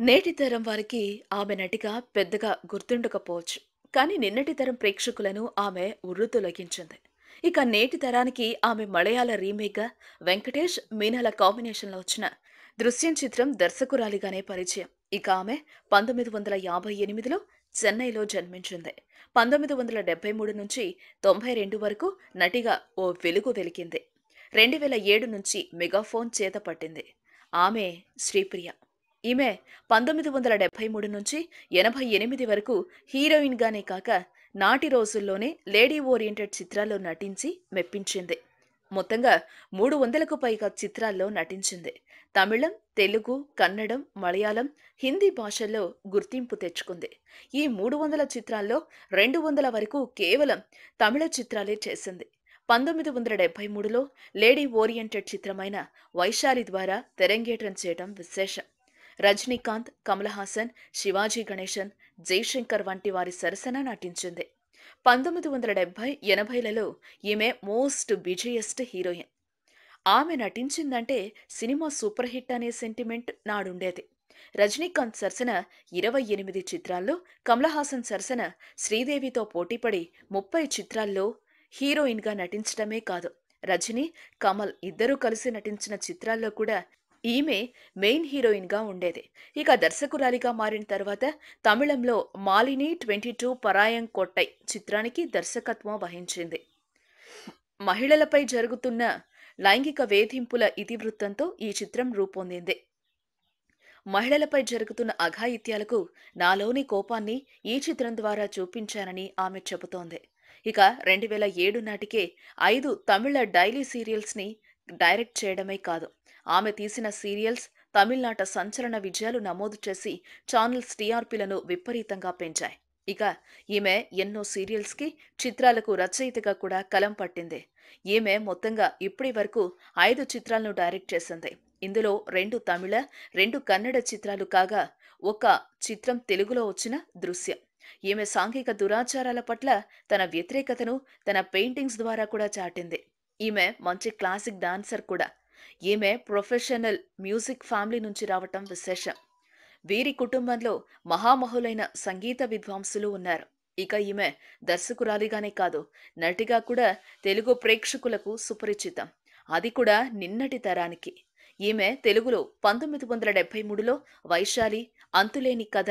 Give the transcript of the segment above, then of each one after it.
నేటి తరం వారికి ఆమె నటిగా పెద్దగా గుర్తుండకపోవచ్చు కానీ నిన్నటి తరం ప్రేక్షకులను ఆమె ఉర్రుతొలగించింది. ఇక నేటి తరానికి ఆమె మలయాళ రీమేక్గా వెంకటేష్ మీనాల కాంబినేషన్లో వచ్చిన దృశ్యం చిత్రం దర్శకురాలిగానే పరిచయం. ఇక ఆమె పంతొమ్మిది వందల యాభై ఎనిమిదిలో చెన్నైలో జన్మించింది. పంతొమ్మిది వందల డెబ్బై మూడు నుంచి తొంభై రెండు వరకు నటిగా ఓ వెలుగు వెలికింది. రెండు వేల ఏడు నుంచి మెగాఫోన్ చేత పట్టింది. ఆమె శ్రీప్రియ. ఈమె పంతొమ్మిది వందల డెబ్బై మూడు నుంచి ఎనభై ఎనిమిది వరకు హీరోయిన్గానే కాక నాటి రోజుల్లోనే లేడీ ఓరియంటెడ్ చిత్రాల్లో నటించి మెప్పించింది. మొత్తంగా మూడు వందలకు పైగా చిత్రాల్లో నటించింది. తమిళం తెలుగు కన్నడం మలయాళం హిందీ భాషల్లో గుర్తింపు తెచ్చుకుంది. ఈ మూడు వందల చిత్రాల్లో రెండు వందల వరకు కేవలం తమిళ చిత్రాలే చేసింది. పంతొమ్మిది వందల డెబ్బై మూడులో లేడీ ఓరియంటెడ్ చిత్రమైన వైశాలి ద్వారా తెరంగేట్రం చేయడం విశేషం. రజనీకాంత్ కమల్ హాసన్ శివాజీ గణేశన్ జైశంకర్ వంటి వారి సరసన నటించింది. పంతొమ్మిది వందల డెబ్బై ఎనభైలలో ఈమె మోస్ట్ బిజియెస్ట్ హీరోయిన్. ఆమె నటించిందంటే సినిమా సూపర్ హిట్ అనే సెంటిమెంట్ నాడుండేది. రజనీకాంత్ సరసన ఇరవై ఎనిమిది చిత్రాల్లో కమలహాసన్ సరసన శ్రీదేవితో పోటీపడి ముప్పై చిత్రాల్లో హీరోయిన్గా నటించడమే కాదు. రజనీ కమల్ ఇద్దరూ కలిసి నటించిన చిత్రాల్లో కూడా ఈమె మెయిన్ హీరోయిన్గా ఉండేది. ఇక దర్శకురాలిగా మారిన తర్వాత తమిళంలో మాలిని ట్వంటీ టూ పరాయం కొట్టై చిత్రానికి దర్శకత్వం వహించింది. మహిళలపై జరుగుతున్న లైంగిక వేధింపుల ఇతివృత్తంతో ఈ చిత్రం రూపొందింది. మహిళలపై జరుగుతున్న అఘాయిత్యాలకు నాలోని కోపాన్ని ఈ చిత్రం ద్వారా చూపించానని ఆమె చెబుతోంది. ఇక రెండు వేల ఏడు నాటికే ఐదు తమిళ డైలీ సీరియల్స్ని డైరెక్ట్ చేయడమే కాదు. ఆమె తీసిన సీరియల్స్ తమిళనాట సంచలన విజయాలు నమోదు చేసి ఛానల్స్ టీఆర్పీలను విపరీతంగా పెంచాయి. ఇక ఈమె ఎన్నో సీరియల్స్కి చిత్రాలకు రచయితగా కూడా కలం పట్టింది. ఈమె మొత్తంగా ఇప్పటి వరకు ఐదు చిత్రాలను డైరెక్ట్ చేసింది. ఇందులో రెండు తమిళ రెండు కన్నడ చిత్రాలు కాగా ఒక చిత్రం తెలుగులో వచ్చిన దృశ్యం. ఈమె సాంఘిక దురాచారాల పట్ల తన వ్యతిరేకతను తన పెయింటింగ్స్ ద్వారా కూడా చాటింది. ఈమె మంచి క్లాసిక్ డాన్సర్ కూడా. ఈమె ప్రొఫెషనల్ మ్యూజిక్ ఫ్యామిలీ నుంచి రావటం విశేషం. వీరి కుటుంబంలో మహామహులైన సంగీత విద్వాంసులు ఉన్నారు. ఇక ఈమె దర్శకురాలిగానే కాదు నటిగా కూడా తెలుగు ప్రేక్షకులకు సుపరిచితం. అది కూడా నిన్నటి తరానికి. ఈమె తెలుగులో పంతొమ్మిది వందల డెబ్బై మూడులో వైశాలి అంతులేని కథ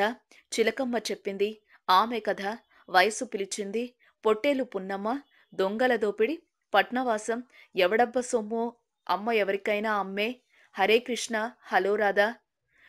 చిలకమ్మ చెప్పింది ఆమె కథ వయసు పిలిచింది పొట్టేలు పున్నమ్మ దొంగల దోపిడి పట్నవాసం ఎవడబ్బ సొమ్ము అమ్మ ఎవరికైనా అమ్మే. హరే కృష్ణ హలో రాధా.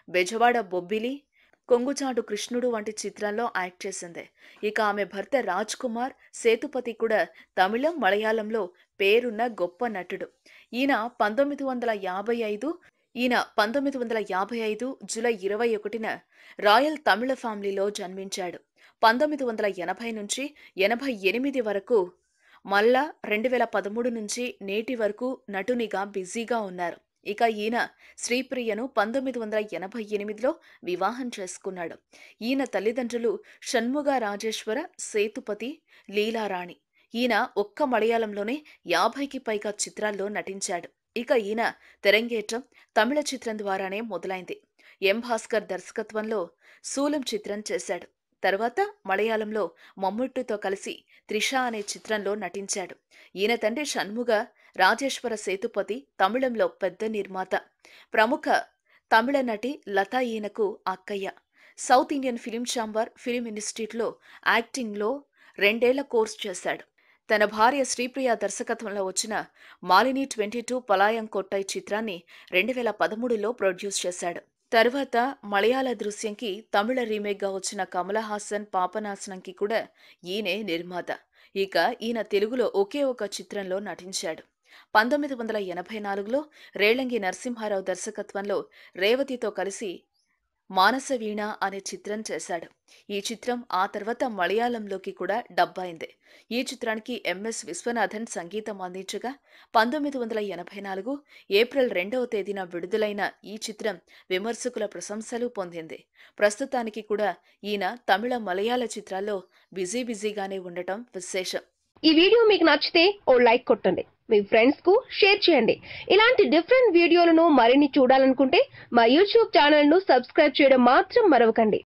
బెజవాడ బొబ్బిలి కొంగుచాటు కృష్ణుడు వంటి చిత్రాల్లో యాక్ట్ చేసింది. ఇక ఆమె భర్త రాజ్ కుమార్ సేతుపతి కూడా తమిళం మలయాళంలో పేరున్న గొప్ప నటుడు. ఈయన పంతొమ్మిది వందల యాభై ఐదు ఈయన పంతొమ్మిది వందల యాభై ఐదు జూలై ఇరవై ఒకటిన రాయల్ తమిళ ఫ్యామిలీలో జన్మించాడు. పంతొమ్మిది వందల ఎనభై నుంచి ఎనభై ఎనిమిది వరకు మళ్ళా రెండు వేల పదమూడు నుంచి నేటి వరకు నటునిగా బిజీగా ఉన్నారు. ఇక ఈయన శ్రీప్రియను పంతొమ్మిది వందల ఎనభై ఎనిమిదిలో వివాహం చేసుకున్నాడు. ఈయన తల్లిదండ్రులు షణ్ముగ రాజేశ్వర సేతుపతి లీలారాణి. ఈయన ఒక్క మలయాళంలోనే యాభైకి పైగా చిత్రాల్లో నటించాడు. ఇక ఈయన తెరంగేట్రం తమిళ చిత్రం ద్వారానే మొదలైంది. ఎం భాస్కర్ దర్శకత్వంలో శూలం చిత్రం చేశాడు. తర్వాత మలయాళంలో మమ్ముట్టుతో కలిసి త్రిష అనే చిత్రంలో నటించాడు. ఈయన తండ్రి షణ్ముగ రాజేశ్వర సేతుపతి తమిళంలో పెద్ద నిర్మాత. ప్రముఖ తమిళ నటి లతా ఈయనకు అక్కయ్య. South Indian film chamber film ఇన్స్టిట్యూట్లో యాక్టింగ్లో రెండేళ్ళ కోర్స్ చేశాడు. తన భార్య శ్రీప్రియ దర్శకత్వంలో వచ్చిన మాలిని ట్వంటీ టూ పలాయం కొట్టై చిత్రాన్ని రెండు వేల పదమూడులో ప్రొడ్యూస్ చేశాడు. తర్వాత మలయాళ దృశ్యంకి తమిళ రీమేక్గా వచ్చిన కమలహాసన్ పాపనాశనంకి కూడా ఈయనే నిర్మాత. ఇక ఈయన తెలుగులో ఒకే ఒక చిత్రంలో నటించాడు. పంతొమ్మిది వందల ఎనభై నాలుగులో రేళంగి నరసింహారావు దర్శకత్వంలో రేవతితో కలిసి మానసవీణ అనే చిత్రం చేశాడు. ఈ చిత్రం ఆ తర్వాత మలయాళంలోకి కూడా డబ్బైంది అయింది. ఈ చిత్రానికి ఎంఎస్ విశ్వనాథన్ సంగీతం అందించగా పంతొమ్మిది వందల ఎనభై నాలుగు ఏప్రిల్ రెండవ తేదీన విడుదలైన ఈ చిత్రం విమర్శకుల ప్రశంసలు పొందింది. ప్రస్తుతానికి కూడా ఈయన తమిళ మలయాళ చిత్రాల్లో బిజీ బిజీగానే ఉండటం విశేషం. ఈ వీడియో మీకు నచ్చితే ఓ లైక్ కొట్టండి. మీ ఫ్రెండ్స్కు షేర్ చేయండి. ఇలాంటి డిఫరెంట్ వీడియోలను మరిన్ని చూడాలనుకుంటే మా యూట్యూబ్ ఛానల్ను సబ్స్క్రైబ్ చేయడం మాత్రం మరవకండి.